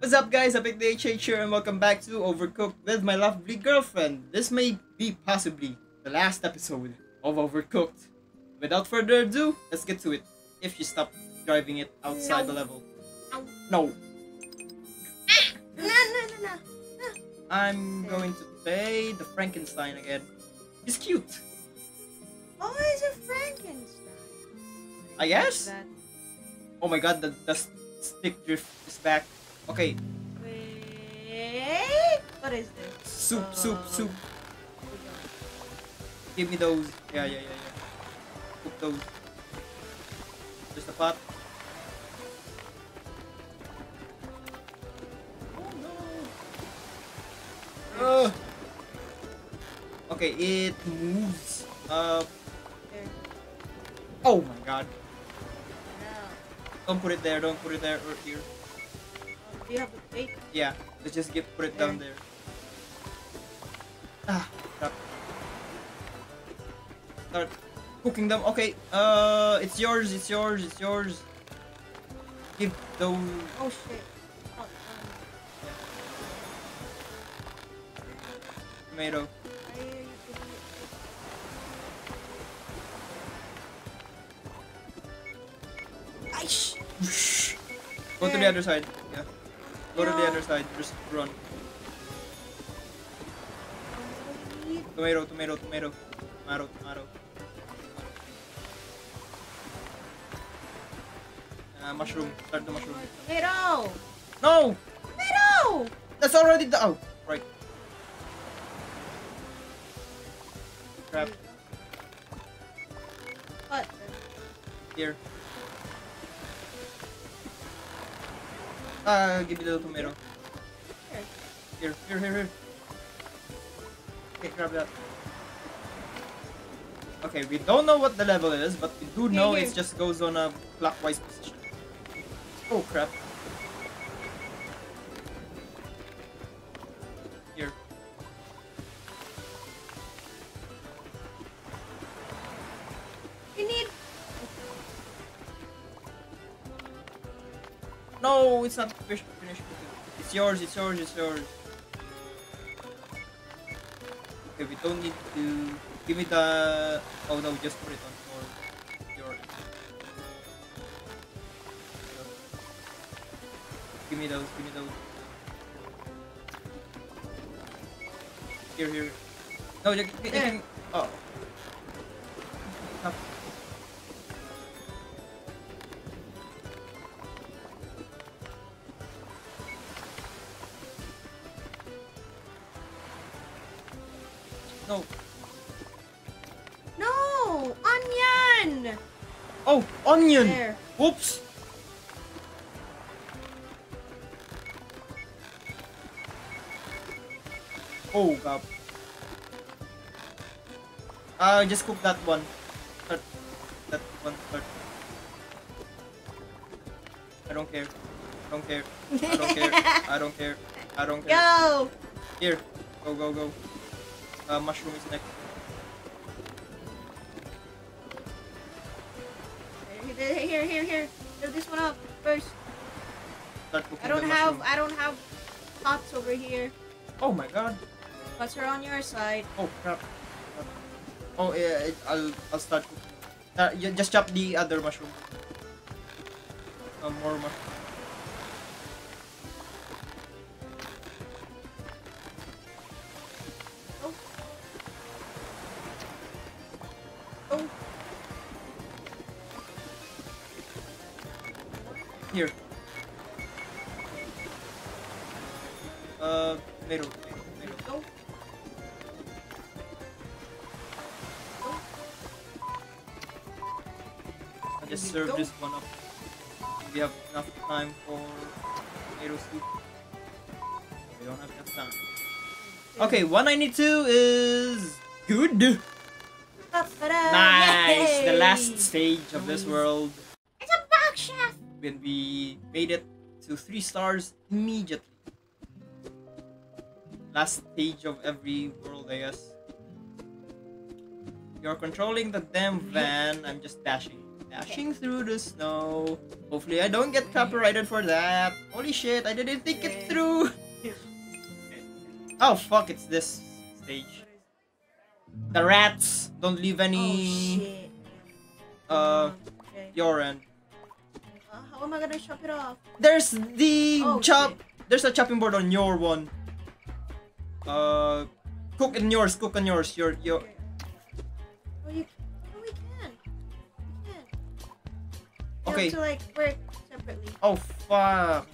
What's up guys, Epic DHH here and welcome back to Overcooked with my lovely girlfriend. This may be possibly the last episode of Overcooked. Without further ado, let's get to it. If you stop driving it outside the No. level. Ow. Ah! No, No, no, no, no. I'm going to play the Frankenstein again. He's cute, Oh, it's a Frankenstein. I guess? Oh my god, the, the stick drift is back. Okay, Wait. What is this? soup, soup, Uh, soup. Give me those. Yeah, yeah, yeah, yeah. Cook those. Just a pot. Oh no. Ugh. Okay, it moves. Uh. There. Oh my god. No. Don't put it there. Don't put it there or here. Do you have the plate? Yeah. Let's just get put it down there. Ah. Crap. Start cooking them. Okay. Uh, it's yours. It's yours. It's yours. Give those. Oh shit. Oh, um, Tomato. why are you giving me- Aish. Go to the other side. Yeah. Go to the other side. Just run. Tomato. Tomato. Tomato. Tomato. Tomato. Uh, mushroom. Start the mushroom. Tomato. No! Tomato. That's already the. Oh, right. Crap. What? Here. Uh, give me the tomato. Here. Here, here, here, here. Okay, grab that. Okay, we don't know what the level is, but we do Here, know here. it just goes on a clockwise position. Oh crap. Finished cooking. It's yours, it's yours, it's yours. Okay, we don't need to give me the oh no, just put it on for your Give me those, give me those. Here, here. No, you, you, you can. Oh. Oh, onion! There. Whoops! Oh, God. Uh, just cook that one. Start. That one start. I don't care. I don't care. I don't care. I don't care. I don't care. Go. Here. Go, go, go. Uh, mushroom is next. Here, here, here. This one up first. I don't have, mushroom. I don't have pots over here. Oh my god. Pots are on your side. Oh crap. Oh yeah, it, I'll I'll start. cooking. Uh, you just chop the other mushroom. Uh, more mushroom. Okay, 192 is good. Nice. The last stage of this world. It's a box chef. when we made it to three stars immediately. Last stage of every world, I guess. You're controlling the damn van. I'm just dashing. Dashing through the snow. Hopefully I don't get copyrighted for that. Holy shit, I didn't think it through. Oh fuck, it's this stage. The rats don't leave Oh any shit. uh Okay. your end. Uh, how am I gonna chop it off? There's the Oh, chop. shit. There's a chopping board on your one. Uh, cook in yours. Cook on yours. Your your. Okay. Oh, you. Oh, we can. We can. Okay. to like work separately. Oh fuck.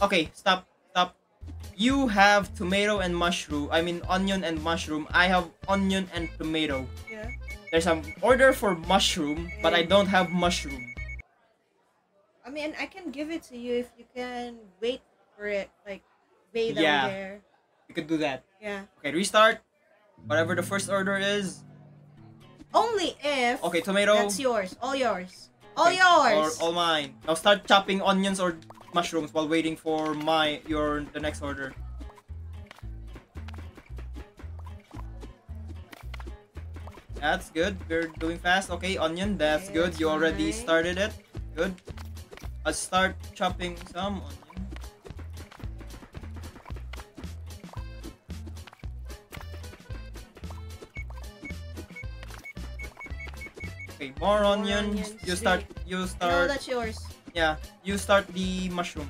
Okay, stop. You have tomato and mushroom. I mean onion and mushroom. I have onion and tomato. Yeah. There's an order for mushroom, but I don't have mushroom. I mean, I can give it to you if you can wait for it, like way down Yeah. there. You could do that. Yeah. Okay, restart. Whatever the first order is. Only if. Okay, tomato. That's yours. All yours. All Okay, yours. Or all mine. Now start chopping onions or mushrooms while waiting for my your the next order. That's good. We're doing fast. Okay, onion. That's good. You already started it. Good. I'll start chopping some onion. Okay, more, onions. onions. You start. You no, start. that's yours. Yeah, you start the mushroom.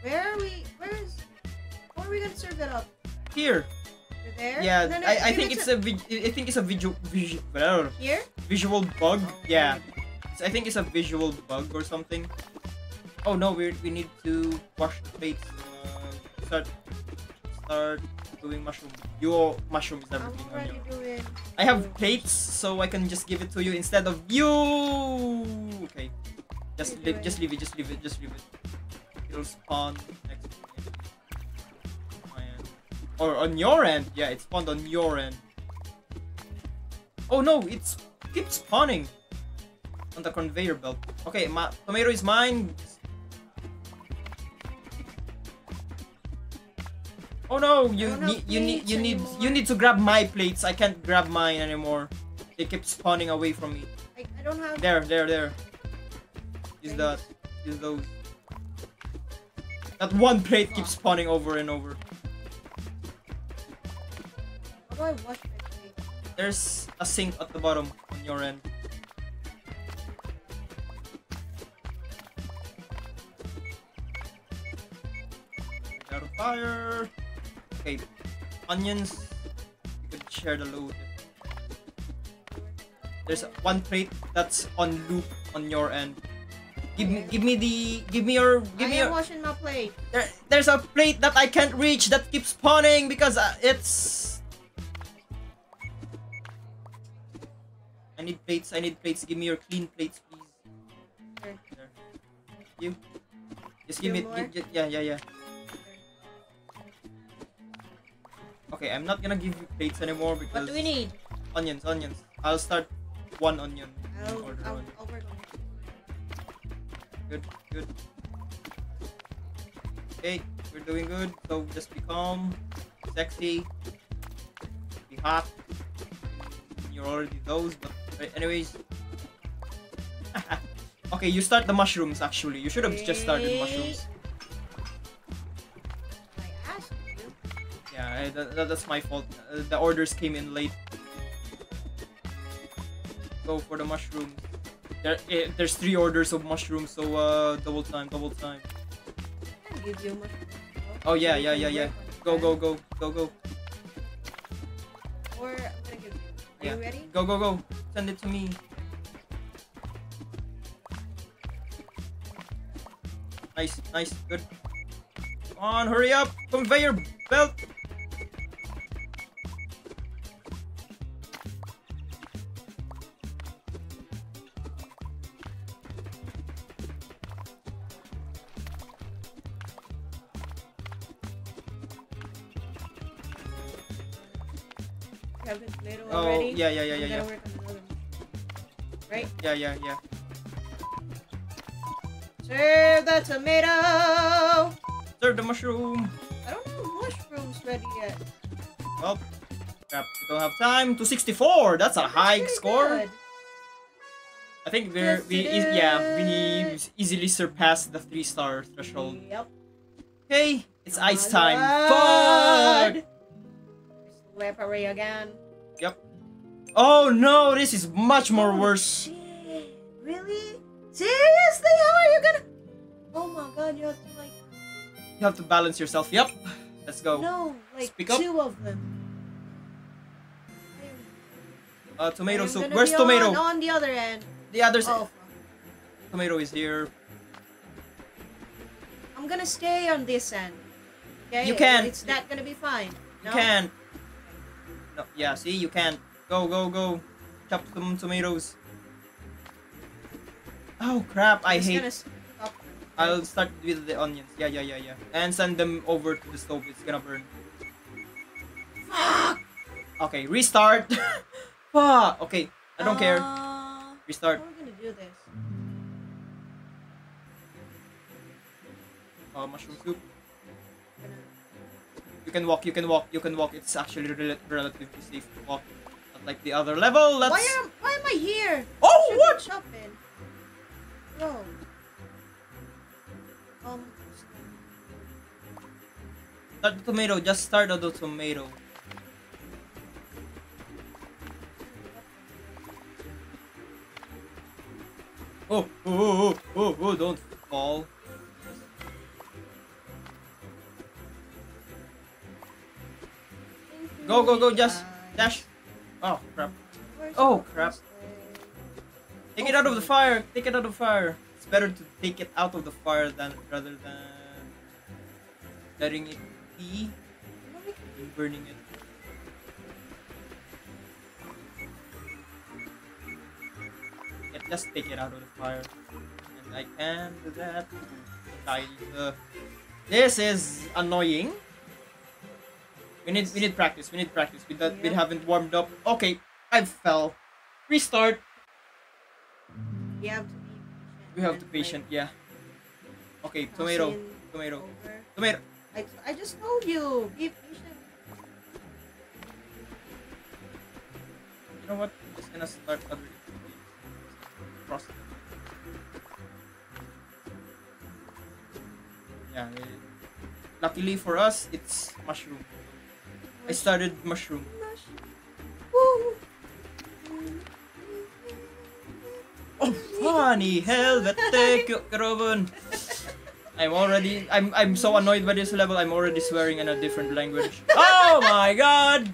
Where are we? Where is? How are we gonna serve it up? Here. You're there? Yeah, No, no, I, I think it's a I think it's a visual visual here. visual bug. Oh, Yeah. I think it's a visual bug or something. Oh no, we we need to wash the plates. Uh, start start doing mushroom. Your mushroom is I'm everything already you. doing. I have plates, so I can just give it to you instead of you. Okay, just leave, just leave it, just leave it, just leave it. It'll spawn next to me. My end. Or on your end. Yeah, it spawned on your end. Oh no, it's keeps spawning on the conveyor belt. Okay, my tomato is mine. Oh no, you don't have need you need you need you need to grab my plates. I can't grab mine anymore. They keep spawning away from me. I, I don't have. There, there, there. Use that. Use those. That one plate keeps spawning over and over. How do I wash my plate? There's a sink at the bottom on your end. Out of fire. Okay, onions. You could share the load. There's one plate that's on loop on your end. Give me, give me the, give me your, give I me am your. washing my plate. There, there's a plate that I can't reach that keeps spawning because uh, it's. I need plates. I need plates. Give me your clean plates, please. There. There. You. Just give me. more? gi- gi- yeah, yeah, yeah. Okay, I'm not gonna give you plates anymore because. What do we need? Onions, onions. I'll start one onion. I'll, Order I'll, one. I'll work on it. Good, good. Okay, we're doing good. So just be calm, sexy, be hot. You're already those, but anyways. okay, you start the mushrooms. Actually, you should have just started mushrooms. I, that, that- that's my fault. Uh, the orders came in late. Go for the mushrooms. There, eh, there's three orders of mushrooms, so uh, double time, double time. Give you much. Oh, yeah, yeah, yeah, yeah. Go, go, go, go, go. Or I'm gonna give you. Are Yeah. you ready? Go, go, go. Send it to me. Nice, nice, good. Come on, hurry up! Conveyor belt! Yeah, yeah, yeah. Serve the tomato! Serve the mushroom! I don't have mushrooms ready yet. Well, crap. We don't have time. To 64. That's a That's high score. good. I think we're we Yes, eas- it yeah we easily surpassed the three star threshold. Yep. Okay, it's ice time. on. Fuck! Slippery again. Yep. Oh no, this is much more Oh, worse. Shit. Really? Seriously? How are you gonna? Oh my god! You have to like. You have to balance yourself. Yep. Let's go. No, like Speak up. two of them. Uh, tomato soup. Where's tomato? On, on the other end. The other side. Oh, tomato is here. I'm gonna stay on this end. Okay. You can. It's not gonna be fine. You No? can. No, yeah. See, you can. Go, go, go. Chop some tomatoes. Oh crap! I hate. gonna. I'll start with the onions. Yeah, yeah, yeah, yeah. And send them over to the stove. It's gonna burn. Fuck! Okay, restart. Fuck. Okay, I don't care. Uh, Restart. How are we gonna do this? Uh, mushroom soup. You can walk. You can walk. You can walk. It's actually rel- relatively safe to walk. Not like the other level. Let's. Why am Why am I here? Oh, what? be Start the tomato. Just start the tomato. Oh, oh, oh, oh, oh, oh, don't fall. Go, go, go, just dash. Oh, crap. Oh, crap. Take it out of the fire. Take it out of the fire. It's better to take it out of the fire than rather than letting it be and burning it. Yeah, just take it out of the fire. And I can do that. Uh, this is annoying. We need we need practice. We need practice. We don't, we haven't warmed up. Okay, I fell. Restart. You have to be patient. We have to patient. Yeah. Okay, tomato. Tomato. over. Tomato. I, I just told you. Be patient. You know what? I'm just gonna start other cross. Yeah. Luckily for us, it's mushroom. I started mushroom. Hell, vette kroven. I'm already. I'm. I'm so annoyed by this level. I'm already swearing in a different language. Oh my god!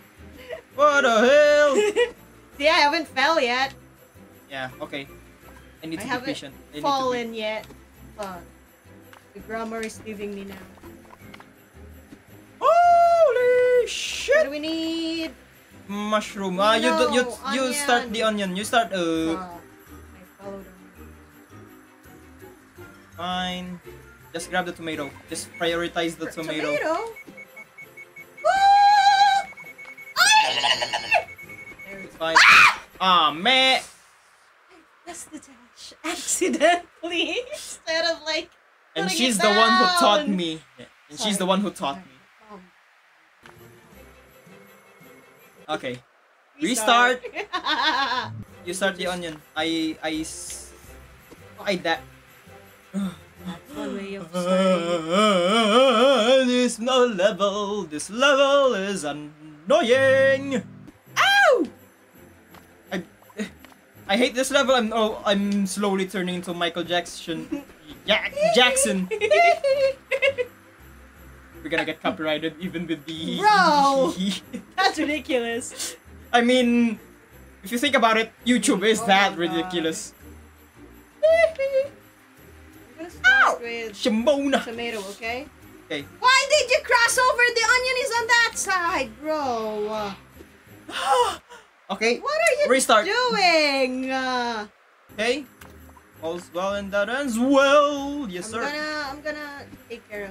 What the hell? See, I haven't fell yet. Yeah. Okay. I need I to be haven't patient. I need to be- Fallen yet. Fuck. The grammar is leaving me now. Holy What shit! do we need? Mushroom. Ah, you do, you No, you start onion. the onion. You start. Uh, Fuck. Fine. Just grab the tomato. Just prioritize the Fr- tomato. There It's fine. Ah, man. That's the dash. Accidentally. Instead of like. And she's the one who taught me. Yeah, And she's the one who taught me. Um, Okay. restart. You start the onion. I I I that. That's one way of starting. this no level. This level is annoying. Ow! I I hate this level. I'm oh I'm slowly turning into Michael Jackson. Ja- Jackson. We're gonna get copyrighted even with the. Bro! That's ridiculous. I mean, if you think about it, YouTube is Oh that ridiculous. I'm gonna start with Shimona. tomato, okay? Okay. Why did you cross over? The onion is on that side, bro. okay. What are you Restart. doing? Uh, Okay. All's well and that ends well. Yes, I'm sir. gonna, I'm gonna take care of.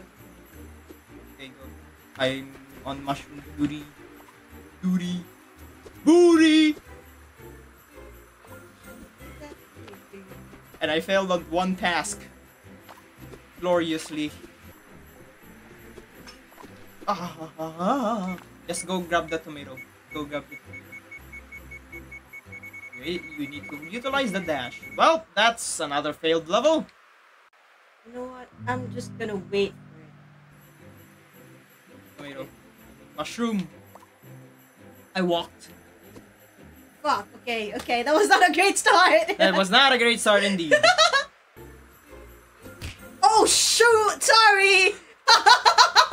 Okay, go. I'm on mushroom duty. Duty. Booty. And I failed on one task. Gloriously. Ah, Just go grab the tomato. go grab it. Wait, you need to utilize the dash. Well, that's another failed level. You know what? I'm just gonna wait for it. Tomato. Mushroom. I walked. Fuck. Okay. Okay. That was not a great start. That was not a great start indeed. oh shoot! Sorry.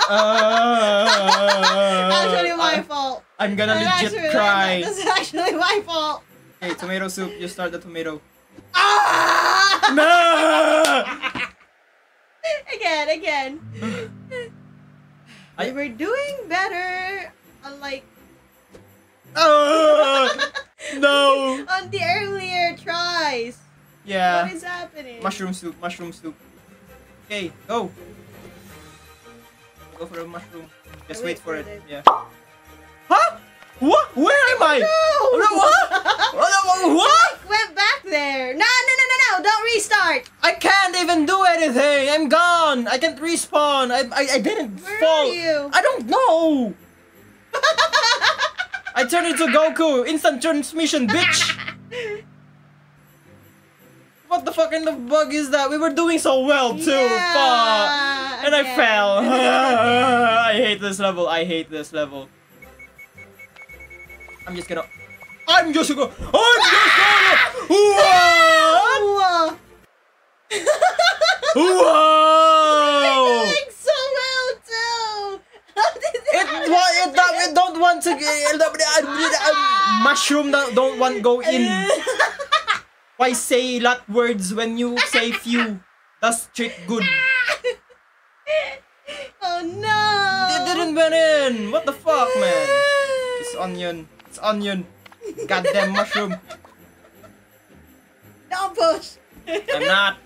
Uh, actually, my I- fault. I'm gonna That's legit actually- cry. That's actually my fault. Hey, tomato soup. You start the tomato. Ah! No! again, again. I- we were doing better. Unlike Oh, no! on the earlier tries. Yeah. What is happening? Mushroom soup, mushroom soup. Okay, go. Go for a mushroom. Just wait wait for it. it. Yeah. Huh? What? Where am I? No! Oh, no, what? Oh, what? what? Went back there. No, no, no, no, no! Don't restart. I can't even do anything. I'm gone. I can't respawn. I I, I didn't Where fall. are you? I don't know. I turned into Goku. Instant transmission, bitch. What the fuck kind of bug is that? We were doing so well too. Yeah, Fuck. And I fell. I hate this level. I hate this level. I'm just gonna. I'm just gonna. I'm just gonna. What? Whoa. Doing so well too. How did It, that wa- it, don't- it don't want to. Mushroom don't want go in. Why say lot words when you say few? That's trick good. oh no! It didn't went in. What the fuck, man? It's onion. It's onion. Goddamn mushroom. Don't push. I'm not.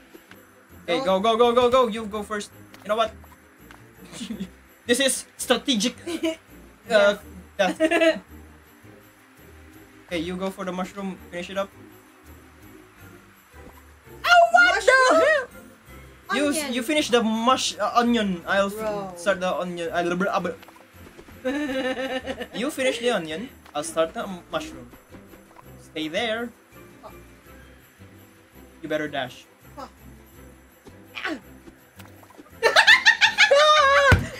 Okay, go, go, go, go, go. You go first. You know what? this is strategic. Uh, death. Okay, you go for the mushroom. Finish it up. The? You Onion. you finish the mush uh, onion. I'll Bro. start the onion. I'll, bl- bl- you finish the onion. I'll start the mushroom. Stay there. You better dash.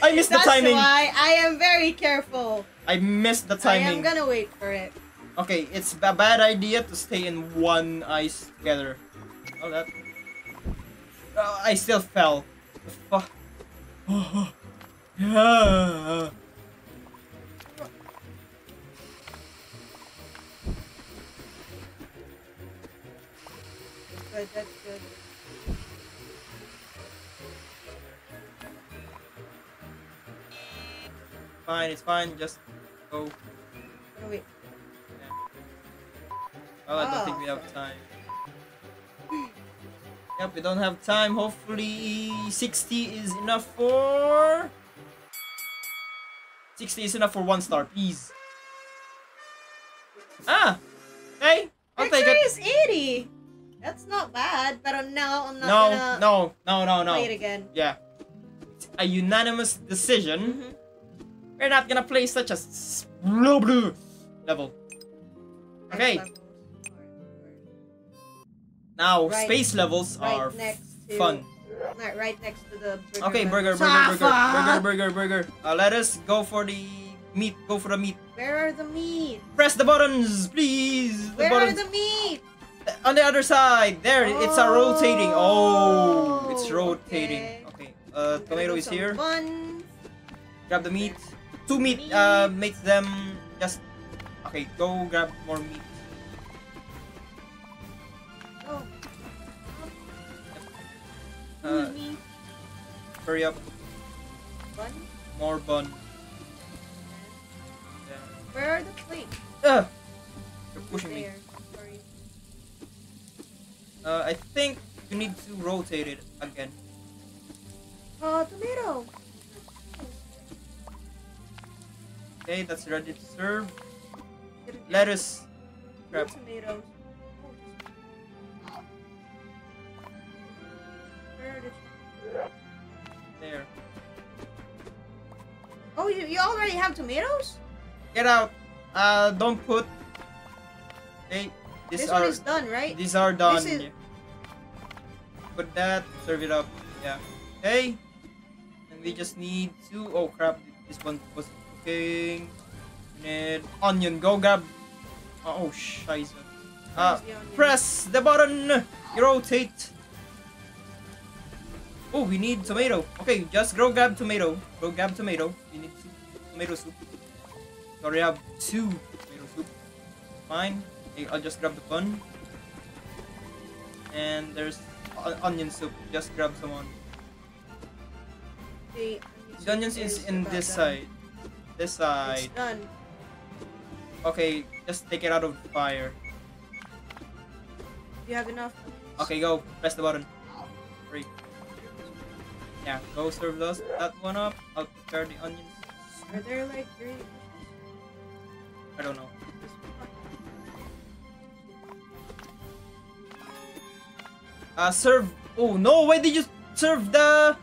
I missed the timing. That's why I am very careful. I missed the timing. I am gonna wait for it. Okay, it's a bad idea to stay in one ice together. Oh, that. Oh, I still fell. The fuck. yeah. Good, that's good. Fine, it's fine. Just go. Wait. Oh, I don't think we have ah, time. Yep, we don't have time. Hopefully, 60 is enough for. 60 is enough for one star, please. Ah! Hey, I'll take Victory it. is 80. That's not bad, but no, I'm not No, gonna no, no, no, no. play it again. Yeah. It's a unanimous decision. Mhm. We're not gonna play such a blue blue level. Okay, now Right- space levels right are next to- fun. are- Right, right next to the burger. Okay, level. burger, burger, Ah, burger, burger, burger, burger. Uh, let us go for the meat. Go for the meat. Where are the meat? Press the buttons, please. The Where are the meat? On the other side. There, it's a rotating. Oh, it's Oh, rotating. Okay. Uh, tomato is here. Buns. Grab the meat. Two meat. Meat. Uh, makes them just. Okay, go grab more meat. Uh, hurry up. Bun. More bun. Where are the plates? Yeah. Ugh. You're pushing me. Uh, I think you need to rotate it again. Oh, tomato. Okay, that's ready to serve. Lettuce. Crap. tomatoes. There. Oh, you, you already have tomatoes? Get out. Uh, don't put. These This are one is done, right? these are done. This is- Yeah. Put that. Serve it up. Yeah. Okay. And we just need to. Oh crap! This one was cooking. Need onion. Go grab. Oh, oh scheiße. Uh, the press the button. Rotate. Oh, we need tomato. Okay, just go grab tomato. Go grab tomato. We need soup. tomato soup. We already have two tomato soup. Fine. Okay, I'll just grab the bun. And there's onion soup. Just grab some on. The The onions is in this done. side. This It's side. done. Okay, just take it out of the fire. You have enough? Okay, go. Press the button. Three. Yeah, go serve those that one up. I'll prepare the onions. Are there like three? I don't know. Uh, serve. Oh no! Why did you serve the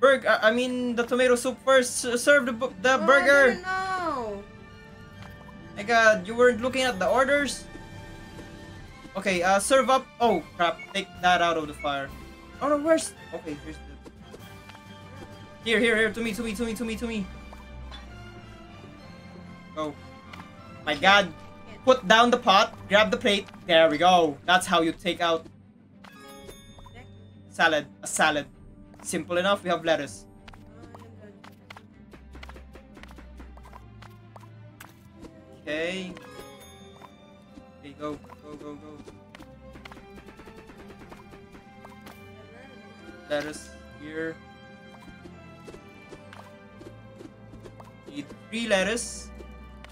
burger? I mean the tomato soup first. Serve the the Oh, burger. No. My God, you weren't looking at the orders. Okay, uh, serve up. Oh crap! Take that out of the fire. Oh no, where's? Okay, here's. Here, here, here. To me, to me, to me, to me, to me. Go. My God. Put down the pot. Grab the plate. There we go. That's how you take out salad. A salad. Simple enough. We have lettuce. Okay. Okay, go, go, go, go. Lettuce here. Need three lettuce,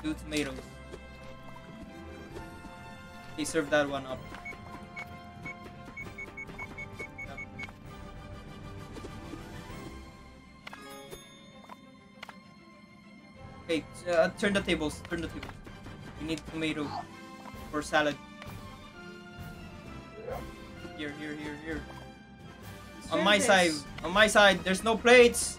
two tomatoes. Okay, serve that one up. Okay, uh, turn the tables. Turn the tables. We need tomato for salad. Here, here, here, here. On my side, on my side, there's no plates.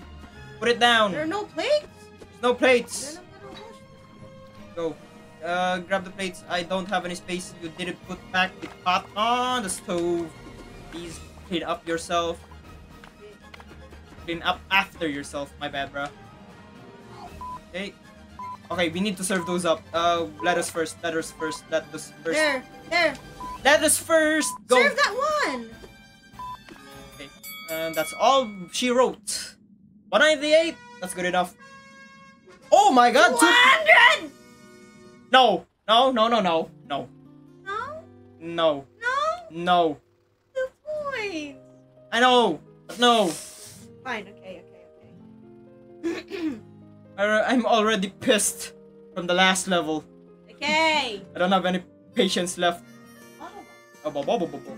Put it down. There are no plates. No plates. I'm gonna wash this. Go. Uh, grab the plates. I don't have any space. You didn't put back the pot on the stove. Please clean up yourself. Clean up after yourself. My bad, bruh. Okay. Okay, we need to serve those up. Uh, lettuce first. Lettuce first. Lettuce first. There, there. Lettuce first. Go. Serve that one. Okay. And that's all she wrote. 198. That's good enough. Oh my god. Two two- hundred. No. No, no, no, no. No. No, No. no. No. Two points. I know. But no. Fine. Okay. Okay. Okay. I- I'm already pissed from the last level. okay. I don't have any patience left. Oh. Oh, bo- bo- bo- bo- bo.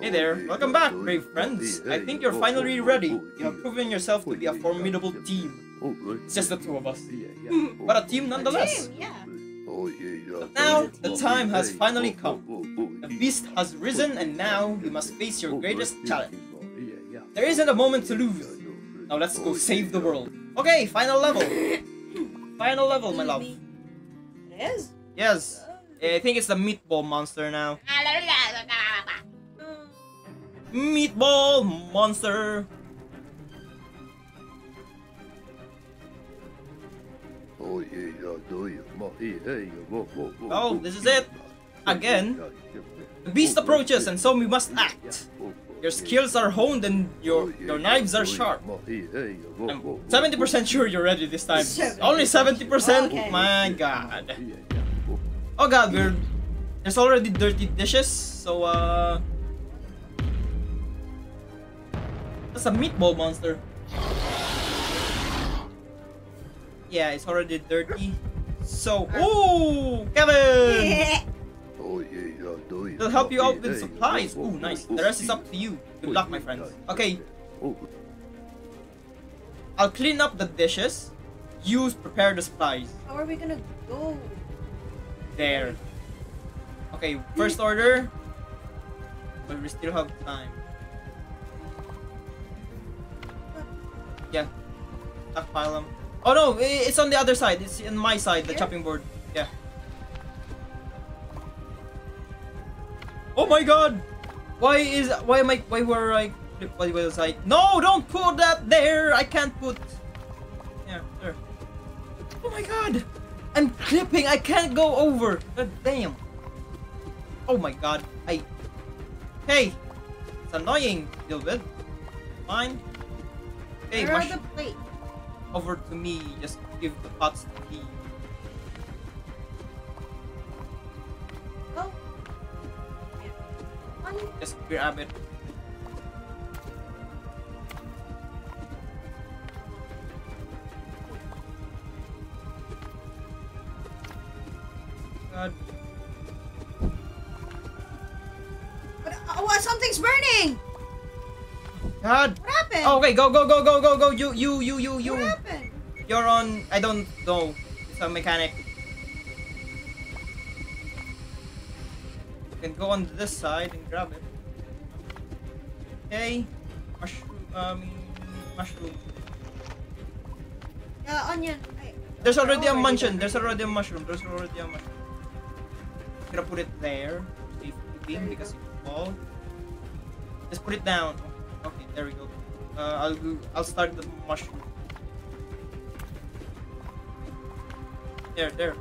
Hey there, welcome back, brave friends. I think you're finally ready. You have proven yourself to be a formidable team. It's just the two of us. But a team nonetheless. Team, yeah. Oh, but now, the time has finally come. The beast has risen and now you must face your greatest challenge. There isn't a moment to lose. Now let's go save the world. Okay, final level. Final level, my love. It is. Yes. I think it's the meatball monster now. Meatball monster. Oh, this is it. Again. The beast approaches and so we must act. Your skills are honed and your your knives are sharp. I'm 70% sure you're ready this time. Only 70%? Okay. My god. Oh god, we're there's already dirty dishes, so uh That's a meatball monster. Yeah, it's already dirty. So, ooh, Kevin! Oh, It'll help you out with supplies. Ooh, nice. The rest is up to you. Good oh, luck, my friends. Okay, oh. I'll clean up the dishes. You prepare the supplies. How are we gonna go? There. Okay, hmm. first order. But we still have time. Yeah. Stockpile them. Oh no, it's on the other side. It's on my side, the Here? chopping board. Yeah. Oh my god! Why is why am I why were I why was I No, don't put that there! I can't put Yeah, there. Oh my god! I'm clipping, I can't go over! God damn. Oh my god. I Hey! It's annoying, deal with. Fine. Hey, Where are the plate? Over to me. Just give the pots to me. Oh. Yeah. Just grab it. God. Uh, what, oh, something's burning! God. What happened? Oh, okay, go, go, go, go, go, go. You, you, you, you, you. What happened? You're on. I don't know. It's a mechanic. You can go on this side and grab it. Okay. Mushroom. Um, mushroom. Uh, onion. I, There's already a already mushroom. done. There's already a mushroom. There's already a mushroom. I'm gonna put it there. Safe There you because go. it fall. Just put it down. Okay, there we go. Uh, I'll do. I'll start the mushroom. There, there.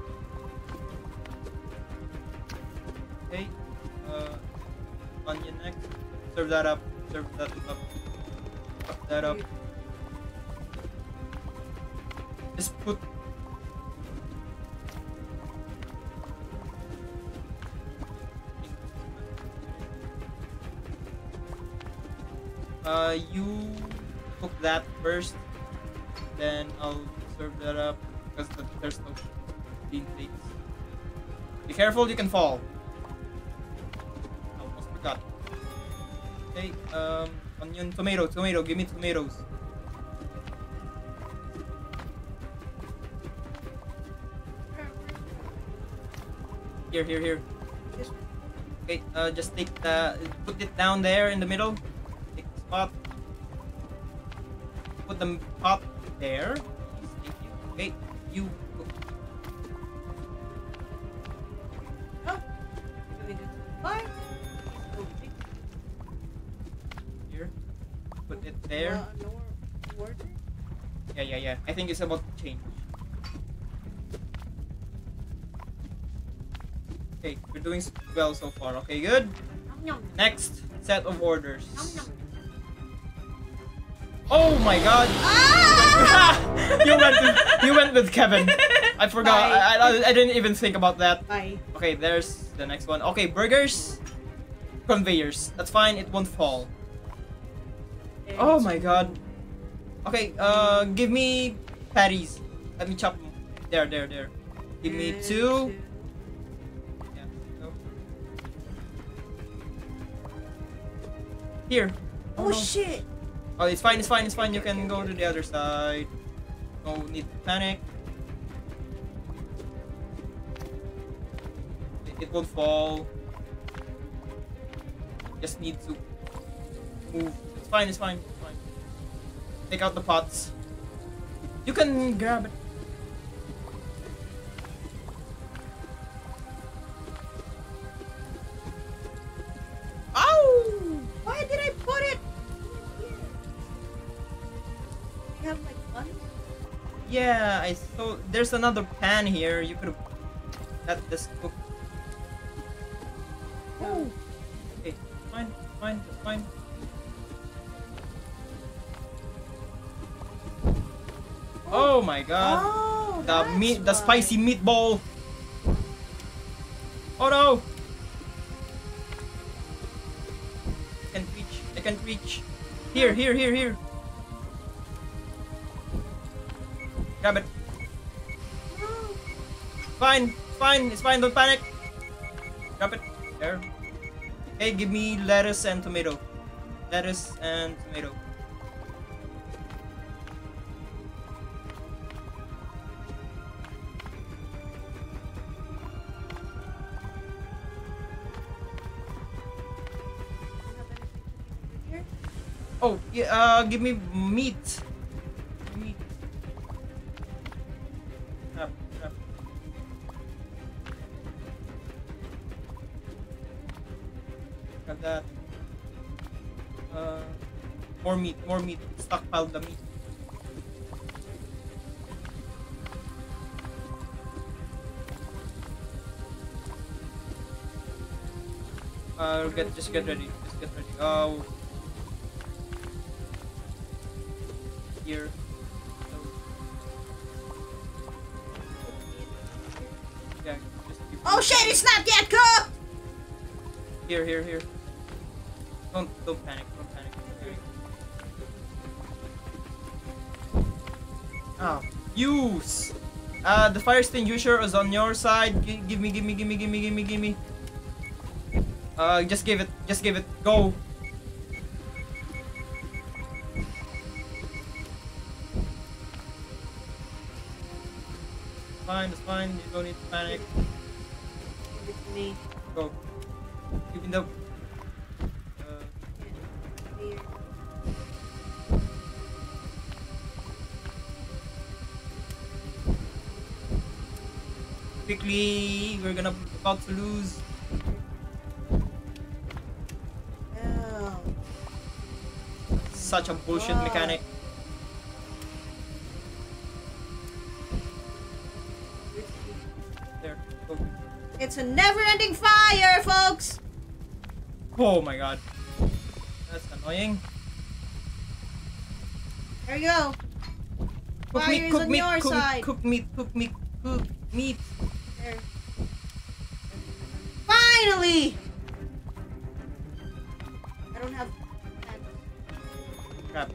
Okay. Uh, onion next. Serve that up. Serve that up. Up that up. Just put Uh, you cook that first, then I'll serve that up because the, there's no bean plates. Be careful, you can fall. Almost forgot. Okay, um, onion, tomato, tomato, give me tomatoes. Here, here, here. Okay, uh, just take the, put it down there in the middle. Put the pot there. Thank you. Okay, you cook. Oh. Let me go to the bar. Okay. here. Put it there. Uh, no more water? Yeah, yeah, yeah. I think it's about to change. Okay, we're doing well so far. Okay, good. Next set of orders. Oh my god! Ah! you went with, you went with Kevin. I forgot. I, I, I didn't even think about that. Bye. Okay, there's the next one. Okay, burgers, conveyors. That's fine. It won't fall. Oh my god. Okay, uh, give me patties. Let me chop them. There, there, there. Give me And two. Yeah. go. Here. Oh, no. shit. Oh, it's fine, it's fine, it's fine. You can go to the other side. No need to panic. It, won't fall. Just need to move. It's fine, it's fine, it's fine. Take out the pots. You can grab it. Yeah, I saw. There's another pan here. You could have this cook. Oh. Okay, fine, fine, fine. Oh my god. Oh, the meat, the spicy meatball. Oh no! I can't reach. I can't reach. Here, here, here, here. Fine, it's fine, don't panic. Drop it. There. Okay, give me lettuce and tomato. Lettuce and tomato. Oh, yeah, uh, give me meat. Meat. Have that. Uh, more meat, more meat. Stockpile the meat. Uh, get just get ready. Just get ready. Oh. Here. Yeah, just keep Oh shit, it's not yet cooked! Here, here, here. Don't don't panic, don't panic. Ah, use. Uh, the fire extinguisher is on your side. Gi- give me, give me, give me, give me, give me, give me. Uh, just give it, just give it. Go. Fine, it's fine. You don't need to panic. To lose. Oh. Such a bullshit Wow. mechanic. There. Go. It's a never-ending fire, folks! Oh my god. That's annoying. There you go. Cook Fire meat, cook meat, cook, cook meat, cook meat, cook meat. There. Finally! I don't have. Crap.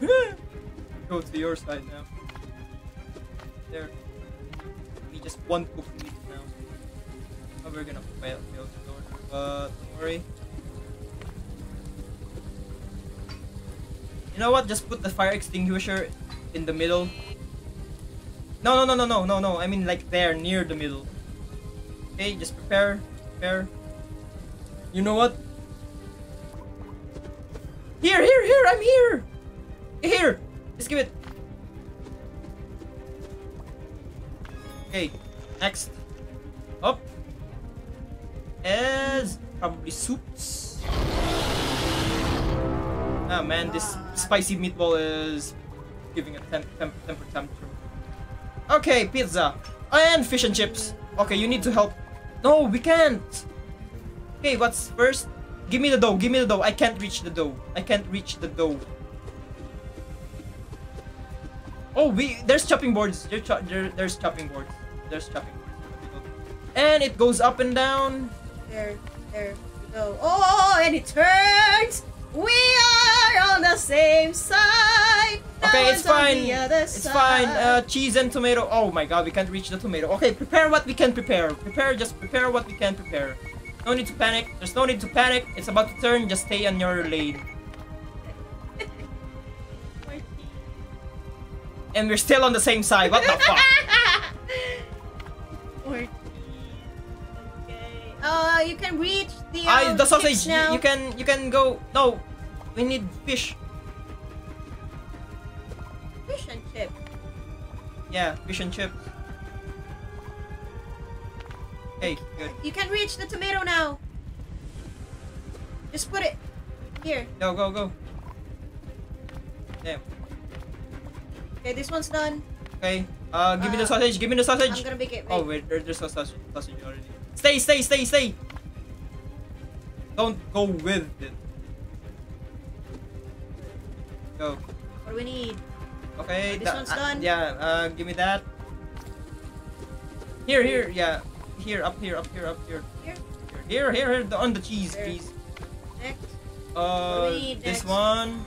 Go to your side now. There. We just one meat now. Oh, we're gonna fail, fail the door, but don't worry. You know what? Just put the fire extinguisher in the middle. No, no, no, no, no, no, no. I mean like there, near the middle. Okay, just prepare, prepare. You know what? Here, here, here, I'm here! Here! Just give it. Okay, next. Up. Is probably soups. Ah man, this spicy meatball is giving a temp temp temper tantrum. Okay, pizza. And fish and chips. Okay, you need to help. No, we can't. Okay, what's first? Give me the dough. Give me the dough. I can't reach the dough. I can't reach the dough. Oh, we there's chopping boards. There, there there's chopping boards. There's chopping boards. And it goes up and down. There, there we go. Oh, oh, oh and it turns. We are on the same side. No Okay, it's fine. It's fine. Uh, cheese and tomato. Oh my god, we can't reach the tomato. Okay, prepare what we can prepare. Prepare, just prepare what we can prepare. No need to panic. There's no need to panic. It's about to turn. Just stay on your lane. And we're still on the same side. What the fuck? Okay. Uh, you can reach the. I, the sausage. You, now. you can you can go. No, we need fish. fish and chip. Yeah, fish and chips. Hey, good. You can reach the tomato now. Just put it here. Go go go. Damn. Okay, this one's done. Okay. Uh, give me the Uh, sausage. Give me the sausage. I'm gonna make it. Oh wait. wait, there's a sausage, sausage already. Stay, stay, stay, stay. Don't go with it. Go. What do we need? Okay. This tha- one's uh, done. Yeah. Uh, give me that. Here, here. Yeah. Here, up here, up here, up here. Here. Here, here, here. the- On the cheese, There. please. Next. Uh, we need this next? one.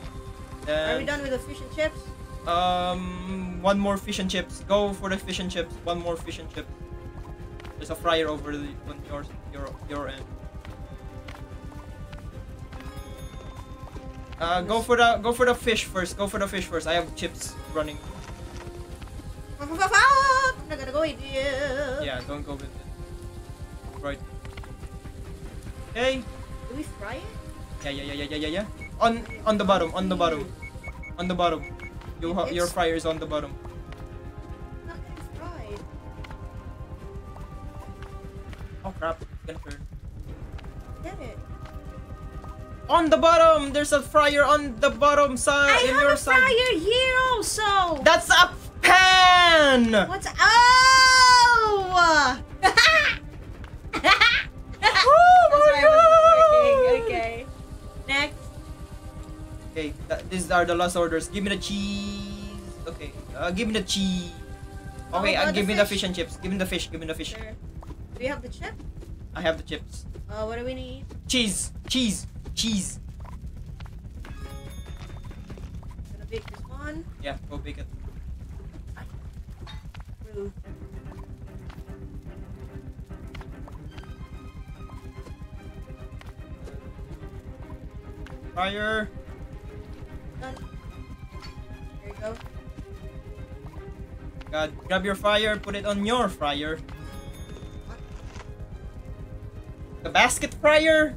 Are we done with the fish and chips? um, one more fish and chips. Go for the fish and chips. One more fish and chips. There's a fryer over the on your your your end. Uh, go for the go for the fish first. Go for the fish first. I have chips running. I'm not gonna go with you. Yeah, don't go with it. Right. Okay. Do we fry it? Yeah, yeah, yeah, yeah, yeah, yeah, yeah. On on the bottom, on the bottom, on the bottom. Your It's- fryer is on the bottom. Not fried. Oh crap! Gonna turn. get it. On the bottom, there's a fryer on the bottom side. I in have your a side. fryer here also. That's a pan. What's oh? Oh my why I wasn't God. Okay. Next. Okay, that, these are the last orders. Give me the cheese. Okay, uh, give me the cheese. Oh, Okay, uh, about the give me the fish. and chips. Give me the fish. Give me the fish. There. Do you have the chip? I have the chips. Uh, what do we need? Cheese, cheese, cheese. Gonna bake this one. Yeah, go bake it. Rude. Fryer. Done. There you go. God, grab your fryer. Put it on your fryer. The basket fryer.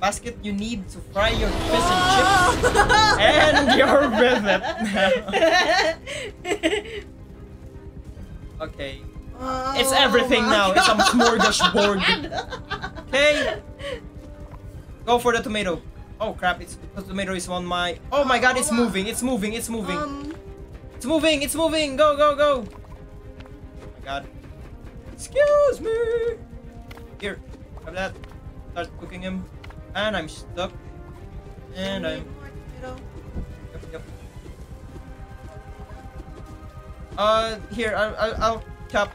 Basket you need to fry your fish and chips. And you're with it. Okay. Oh, It's everything now. It's a God. smorgasbord. Okay. Go for the tomato. Oh crap! It's the tomato is on my. Oh my god! It's moving! It's moving! It's moving! Um, It's moving! It's moving! Go go go! Oh my god! Excuse me. Here, have that. Start cooking him, and I'm stuck. And I'm. need more tomato. Yep, yep. Uh, here I'll I'll, I'll chop.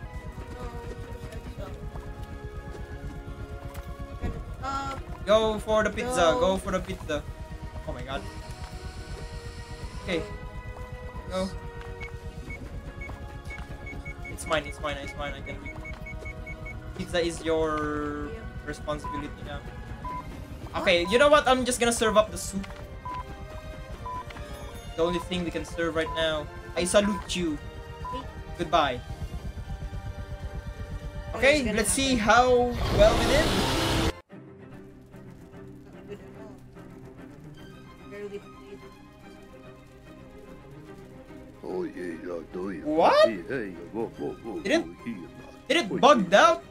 Uh, Go for the pizza. No. Go for the pizza. Oh my god. Okay, go. It's mine. It's mine. It's mine. I can. Pizza is your responsibility now. Okay, you know what? I'm just gonna serve up the soup. The only thing we can serve right now. I salute you. Goodbye. Okay, let's see how well we did. Not good at all. Barely played. What? Did it- Did it bugged out?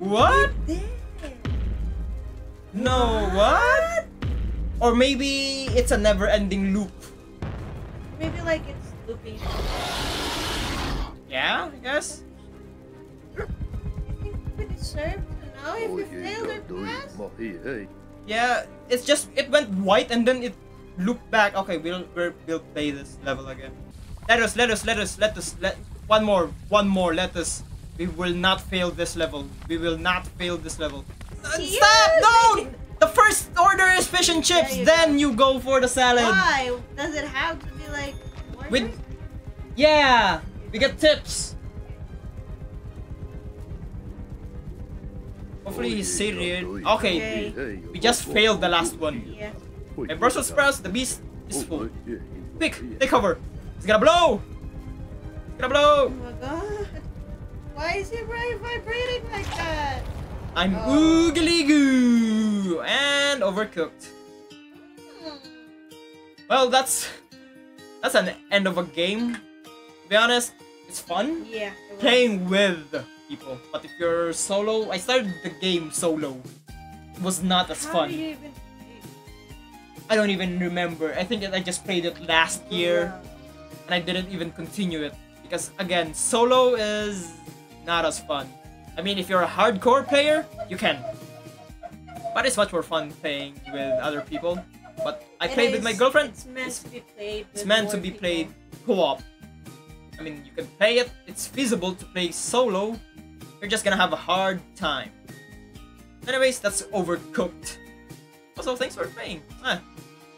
What? No, what? Or maybe it's a never-ending loop. Maybe like it's looping. Yeah, I guess. I think we deserve to know if we failed or passed. Yeah, it's just it went white and then it looped back. Okay, we'll we'll, we'll play this level again. Let us, let us, let us, let us, let one more, one more. Let us. We will not fail this level. We will not fail this level. Yes! Stop! No! The first order is fish and chips. you then you go for the salad. Why? Does it have to be like With yeah, we get tips. Hopefully he's serious. Okay, we just failed the last one. Yeah. And Brussels sprouts, the beast is full. Quick, take cover. It's gonna blow. Gonna blow. Oh my god. Why is it vibrating like that? I'm Oh. oogly goo and overcooked. Hmm. Well, that's that's an end of a game. To be honest, it's fun Yeah. it playing with people. But if you're solo, I started the game solo. It was not as How fun. even? I don't even remember. I think that I just played it last year Yeah. and I didn't even continue it because again, solo is not as fun. I mean, if you're a hardcore player, you can. But it's much more fun playing with other people. But I It played with my girlfriend. It's meant It's, to be played. it's meant to be people. played co-op. I mean, you can play it. It's feasible to play solo. You're just gonna have a hard time. Anyways, that's overcooked. Also, thanks for playing. Ah,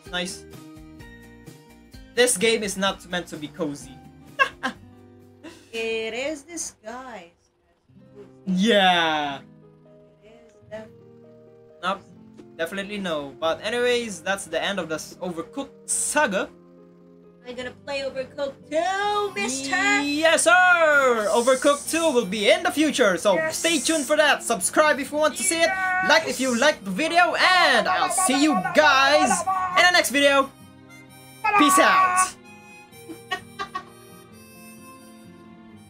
it's nice. This game is not meant to be cozy. It is disguised. Yeah. It is definitely. Nope. Definitely no. But anyways, that's the end of this Overcooked saga. I'm gonna play Overcooked 2, Mister. Yes, sir! Overcooked 2 will be in the future, so Yes. stay tuned for that. Subscribe if you want to see it. Like if you like the video, and I'll see you guys in the next video. Peace out.